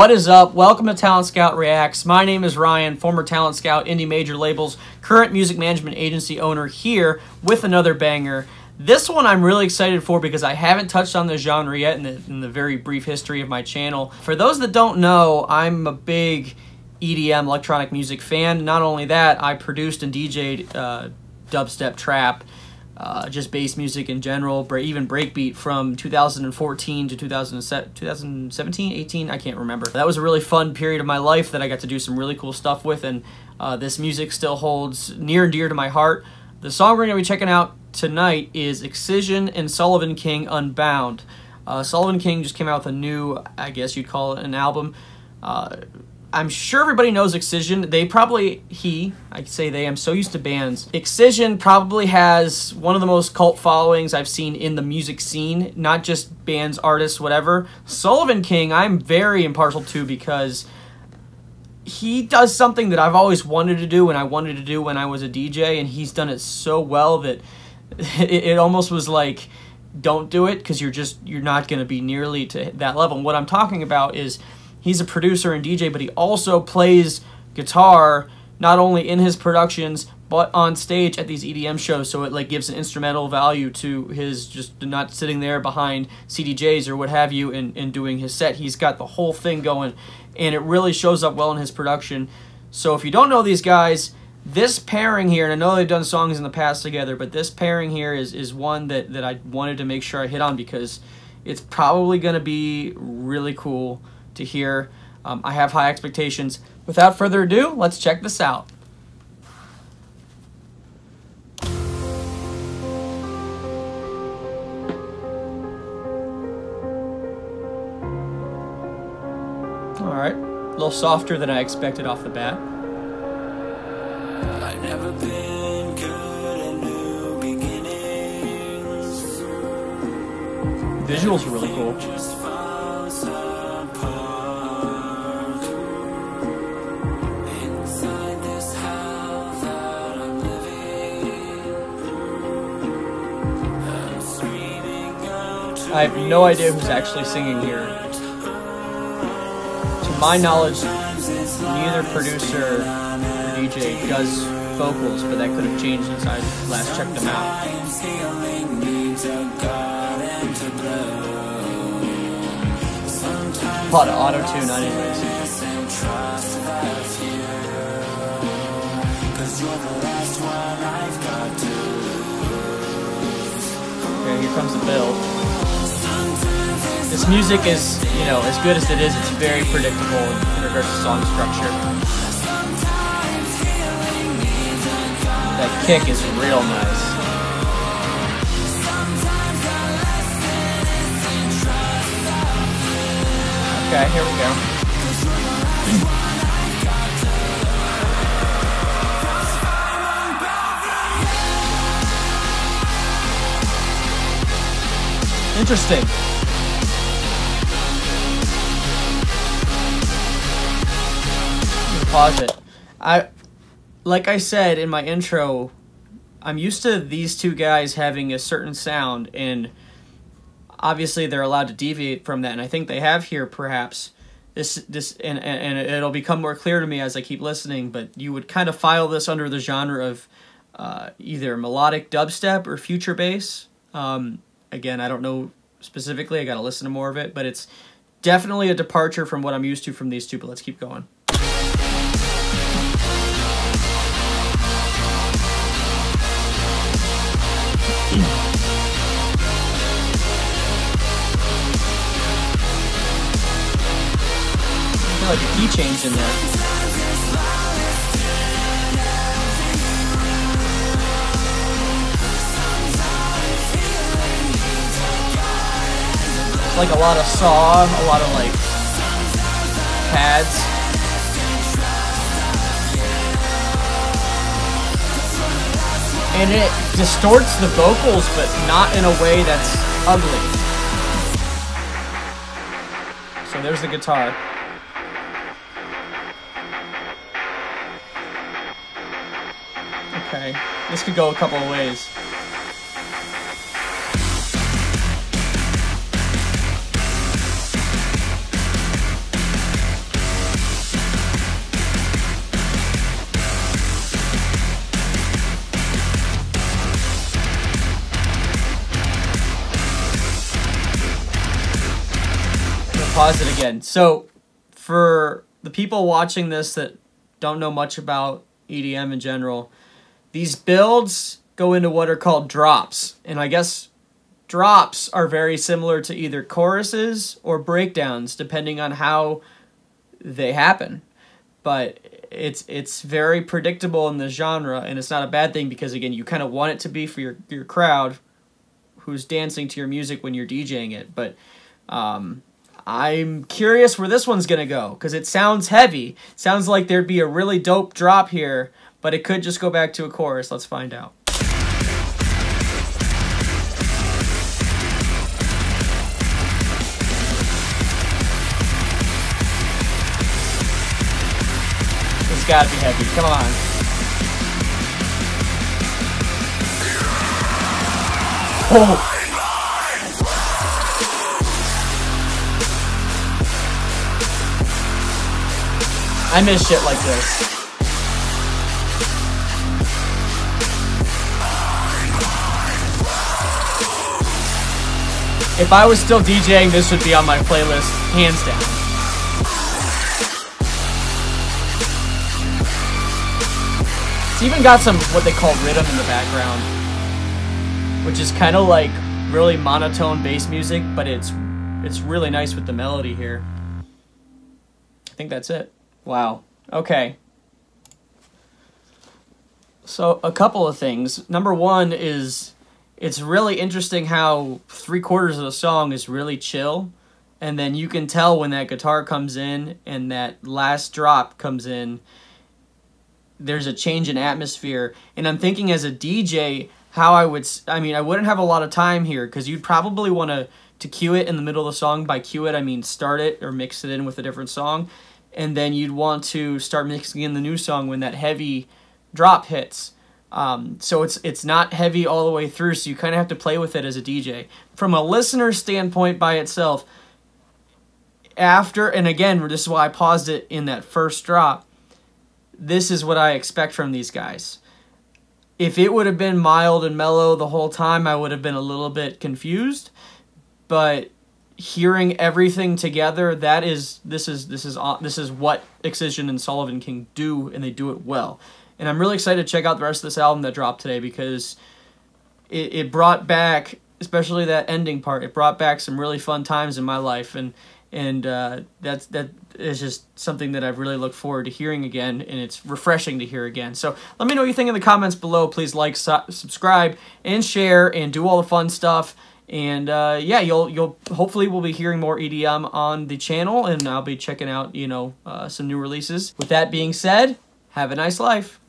What is up? Welcome to Talent Scout Reacts. My name is Ryan, former Talent Scout, indie major labels, current music management agency owner here with another banger. This one I'm really excited for because I haven't touched on the genre yet in the, in the very brief history of my channel. For those that don't know, I'm a big EDM electronic music fan. Not only that, I produced and DJ'd uh, dubstep trap uh, just bass music in general, but even breakbeat from 2014 to 2017, 18, I can't remember. That was a really fun period of my life that I got to do some really cool stuff with, and uh, this music still holds near and dear to my heart. The song we're going to be checking out tonight is Excision and Sullivan King Unbound. Uh, Sullivan King just came out with a new, I guess you'd call it an album. I'm sure everybody knows Excision. They probably, he, I say they, I'm so used to bands. Excision probably has one of the most cult followings I've seen in the music scene, not just bands, artists, whatever. Sullivan King, I'm very impartial to because he does something that I've always wanted to do and I wanted to do when I was a DJ, and he's done it so well that it, it almost was like, don't do it because you're just, you're not going to be nearly to that level. And what I'm talking about is he's a producer and DJ, but he also plays guitar not only in his productions but on stage at these EDM shows. So it like gives an instrumental value to his just not sitting there behind CDJs or what have you and, and doing his set. He's got the whole thing going, and it really shows up well in his production. So if you don't know these guys, this pairing here, and I know they've done songs in the past together, but this pairing here is, is one that, that I wanted to make sure I hit on because it's probably going to be really cool to hear. Um, I have high expectations. Without further ado, let's check this out. Alright, a little softer than I expected off the bat. Visuals are really cool. I have no idea who's actually singing here. To my knowledge, neither producer or DJ does vocals, but that could have changed since I last checked them out. A lot of auto-tune anyways. Okay, here comes the build. This music is, you know, as good as it is, it's very predictable in regards to song structure. That kick is real nice. Okay, here we go. Interesting. Pause it. I, like I said in my intro, I'm used to these two guys having a certain sound, and obviously they're allowed to deviate from that, and I think they have here perhaps. This this and, and it'll become more clear to me as I keep listening. But you would kind of file this under the genre of uh, either melodic dubstep or future bass. Um, again, I don't know specifically. I got to listen to more of it, but it's definitely a departure from what I'm used to from these two. But let's keep going. Key change in there. like a lot of saw, a lot of like pads. And it distorts the vocals, but not in a way that's ugly. So there's the guitar. Okay, this could go a couple of ways. pause it again. So, for the people watching this that don't know much about EDM in general, these builds go into what are called drops. And I guess drops are very similar to either choruses or breakdowns, depending on how they happen. But it's it's very predictable in the genre, and it's not a bad thing because again, you kind of want it to be for your your crowd, who's dancing to your music when you're DJing it. But um, I'm curious where this one's gonna go because it sounds heavy. sounds like there'd be a really dope drop here, but it could just go back to a chorus. Let's find out. It's gotta be heavy. Come on. Oh. I miss shit like this. If I was still DJing, this would be on my playlist, hands down. It's even got some, what they call riddim in the background. Which is kind of like really monotone bass music, but it's it's really nice with the melody here. I think that's it. Wow. Okay. So, a couple of things. Number one is it's really interesting how three quarters of the song is really chill. And then you can tell when that guitar comes in and that last drop comes in, there's a change in atmosphere. And I'm thinking as a DJ, how I would, I mean, I wouldn't have a lot of time here because you'd probably want to to cue it in the middle of the song. By cue it, I mean start it or mix it in with a different song and then you'd want to start mixing in the new song when that heavy drop hits. Um, so it's it's not heavy all the way through, so you kind of have to play with it as a DJ. From a listener standpoint by itself, after and again, this is why I paused it in that first drop. This is what I expect from these guys. If it would have been mild and mellow the whole time, I would have been a little bit confused. But hearing everything together that is this is this is this is what Excision and Sullivan can do and they do it well and I'm really excited to check out the rest of this album that dropped today because it, it brought back especially that ending part it brought back some really fun times in my life and and uh, that's that is just something that I've really looked forward to hearing again, and it's refreshing to hear again. So let me know what you think in the comments below. Please like, su subscribe, and share, and do all the fun stuff. And uh, yeah, you'll you'll hopefully we'll be hearing more EDM on the channel, and I'll be checking out you know uh, some new releases. With that being said, have a nice life.